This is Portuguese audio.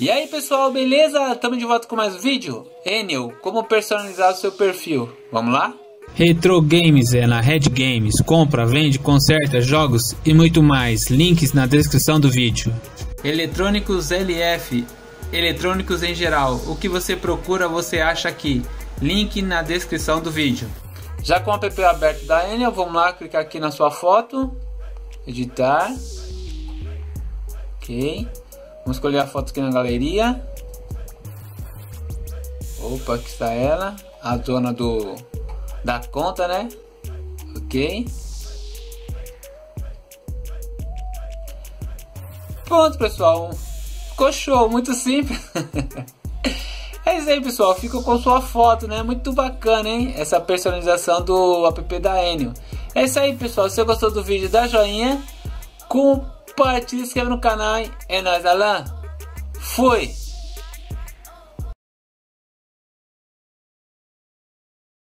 E aí pessoal, beleza? Estamos de volta com mais um vídeo. Enel, como personalizar o seu perfil. Vamos lá? Retro Games é na Red Games. Compra, vende, conserta jogos e muito mais. Links na descrição do vídeo. Eletrônicos LF, eletrônicos em geral. O que você procura, você acha aqui. Link na descrição do vídeo. Já com o app aberto da Enel, vamos lá clicar aqui na sua foto, editar. Ok. Vamos escolher a foto aqui na galeria. Opa, aqui está ela. A zona do da conta, né? Ok. Pronto, pessoal. Ficou show, muito simples. é isso aí, pessoal. Fica com sua foto, né? Muito bacana, hein? Essa personalização do app da Enio. É isso aí, pessoal. Se você gostou do vídeo, dá joinha. Compartilha, se inscreve no canal. Hein? É nóis, Alan. Fui!